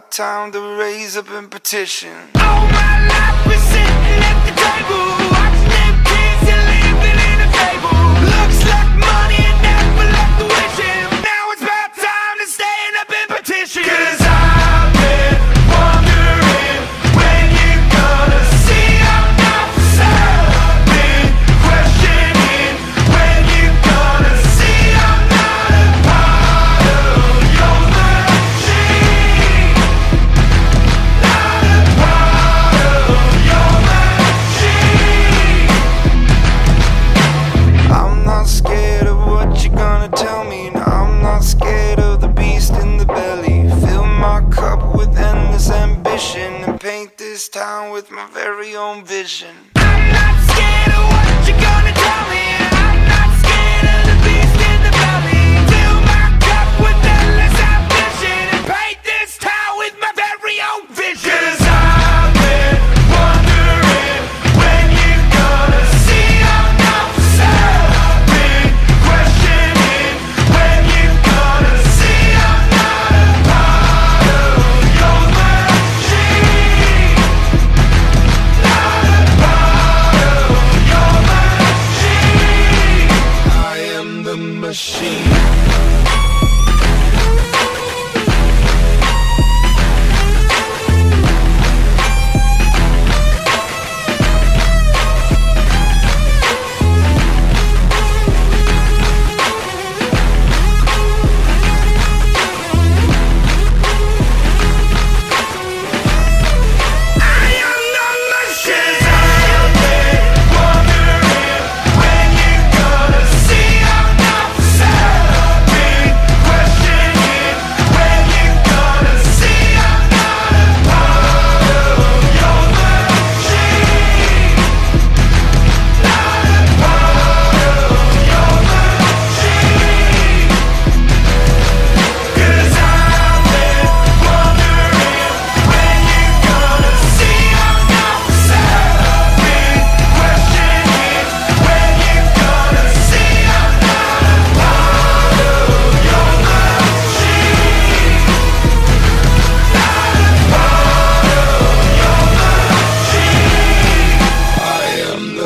time to raise up and petition. All my life, we're sitting at the table. paint this town with my very own vision. I'm not scared of.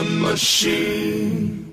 machine.